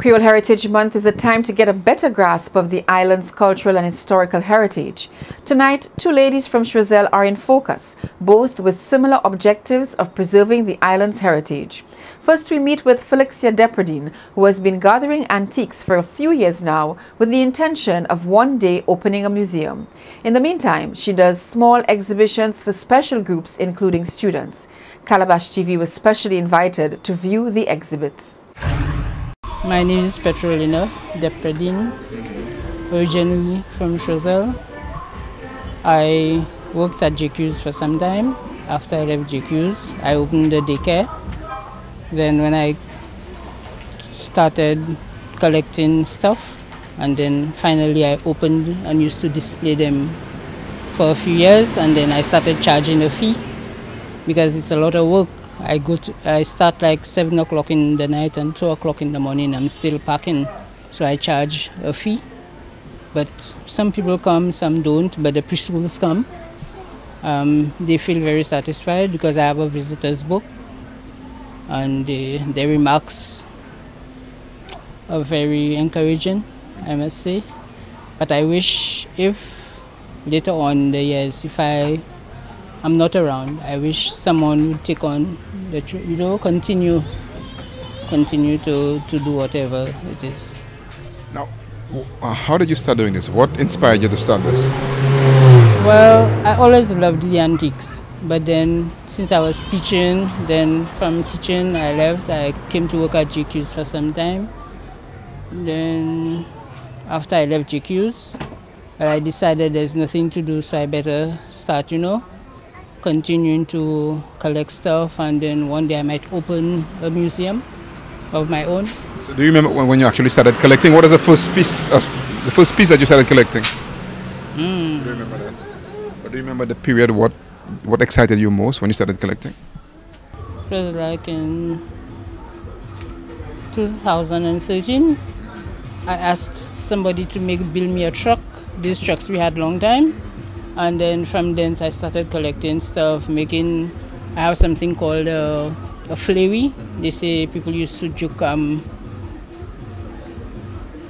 Creole Heritage Month is a time to get a better grasp of the island's cultural and historical heritage. Tonight, two ladies from Choiseul are in focus, both with similar objectives of preserving the island's heritage. First, we meet with Felixia Depradine, who has been gathering antiques for a few years now with the intention of one day opening a museum. In the meantime, she does small exhibitions for special groups, including students. Calabash TV was specially invited to view the exhibits. My name is Petrolina Depradine, originally from Choiseul. I worked at JQ's for some time. After I left JQ's, I opened a daycare. Then when I started collecting stuff, and then finally I opened and used to display them for a few years, and then I started charging a fee because it's a lot of work I go to, I start like seven o'clock in the night and two o'clock in the morning. I'm still packing, so I charge a fee. But some people come, some don't. But the preschools come. Um, they feel very satisfied because I have a visitors book, and their remarks are very encouraging. I must say. But I wish if later on the years, if I I'm not around. I wish someone would take on the, you know, continue, continue to, to do whatever it is. Now, uh, how did you start doing this? What inspired you to start this? Well, I always loved the antiques, but then since I was teaching, then from teaching I left. I came to work at JQ's for some time. Then after I left JQ's, I decided there's nothing to do, so I better start, you know, continuing to collect stuff, and then one day I might open a museum of my own. So, do you remember when, when you actually started collecting? What is the first piece, uh, the first piece that you started collecting? Mm. Do you remember that? Or do you remember the period? What what excited you most when you started collecting? It was like in 2013. I asked somebody to make build me a truck. These trucks we had long time and then from then I started collecting stuff, making. I have something called uh, a flawy. They say people used to juke um,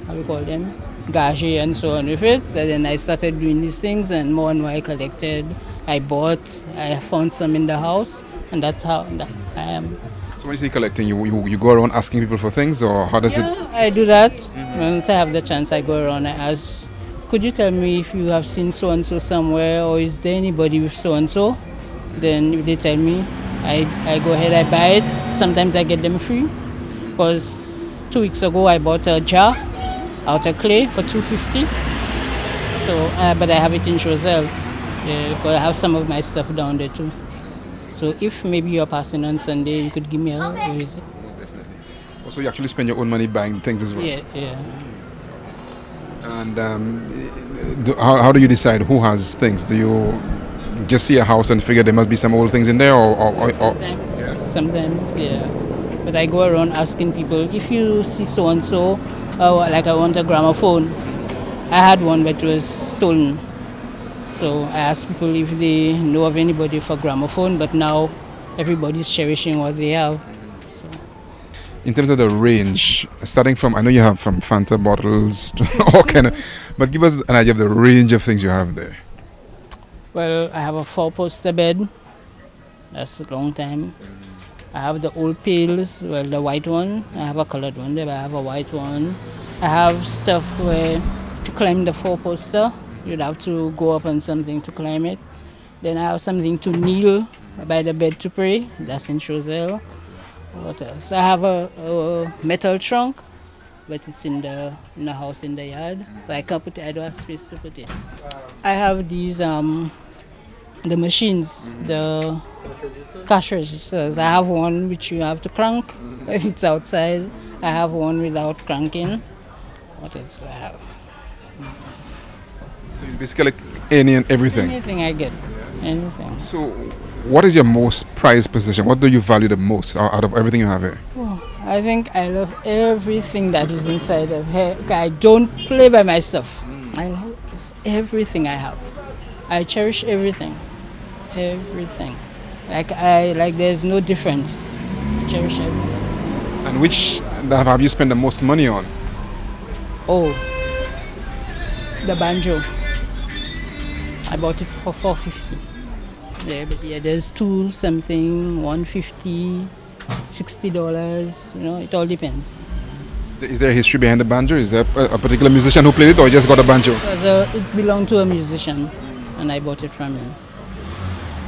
how you call them, gage and so on with it. And then I started doing these things, and more and more I collected. I bought. I found some in the house, and that's how I am. So when you say collecting, you, you, you go around asking people for things, or how does yeah, it? I do that. Mm-hmm. Once I have the chance, I go around. I ask could you tell me if you have seen so and so somewhere or is there anybody with so and so? Then if they tell me, I, I go ahead, I buy it. Sometimes I get them free. Because two weeks ago I bought a jar out of clay for 250 So, uh, but I have it in Choiseul. Yeah, because I have some of my stuff down there too. So if maybe you're passing on Sunday, you could give me a, a visit. Definitely. Also, you actually spend your own money buying things as well. Yeah, yeah. And um, do, how, how do you decide who has things? Do you just see a house and figure there must be some old things in there, or, or, or sometimes, yeah. sometimes, yeah. But I go around asking people if you see so and so, like I want a gramophone. I had one, but it was stolen. So I asked people if they know of anybody for gramophone, but now everybody's cherishing what they have in terms of the range, starting from I know you have from Fanta bottles to all kind of, but give us an idea of the range of things you have there. Well, I have a four-poster bed. That's a long time. I have the old pails, well, the white one. I have a colored one there, but I have a white one. I have stuff where to climb the four-poster, you'd have to go up on something to climb it. Then I have something to kneel by the bed to pray. That's in Choiseul. What else? I have a, a, metal trunk, but it's in the in the house in the yard. So I can't put it. I don't have space to put it. I have these um the machines, the cash registers. I have one which you have to crank if it's outside. I have one without cranking. What else do I have? So basically any and everything. Anything I get. Anything. So what is your most prized possession? What do you value the most out of everything you have here? Oh, I think I love everything that is inside of here. I don't play by myself. I love everything I have. I cherish everything. Everything. Like I like there's no difference. I cherish everything. And which have you spent the most money on? Oh, the banjo. I bought it for 450. Yeah, but yeah, there's two something, 150, 60 dollars. You know, it all depends. Is there a history behind the banjo? Is there a, particular musician who played it, or you just got a banjo? It belonged to a musician, and I bought it from him.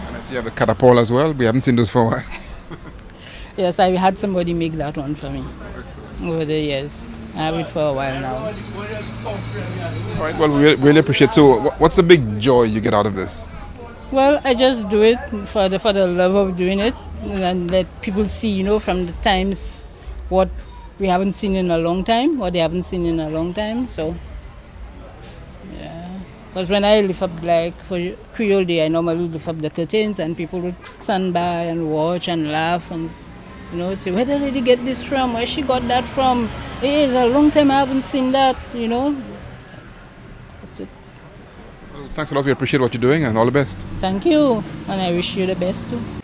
And I see you have a catapult as well. We haven't seen those for a while. Yes, I had somebody make that one for me over the years. I have it for a while now. All right. Well, we really, appreciate. So, wha- what's the big joy you get out of this? Well, I just do it for the for the love of doing it, and let people see, you know, from the times what we haven't seen in a long time, what they haven't seen in a long time. So, yeah. Because when I lift up like for Creole Day, I normally lift up the curtains, and people would stand by and watch and laugh and. You know, say where the lady get this from? Where she got that from? Hey, it's a long time I haven't seen that. You know, thanks a lot. We appreciate what you're doing, and all the best. Thank you, and I wish you the best too.